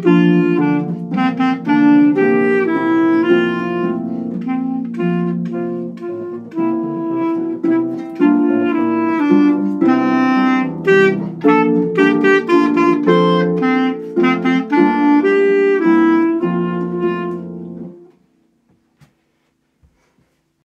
Bye.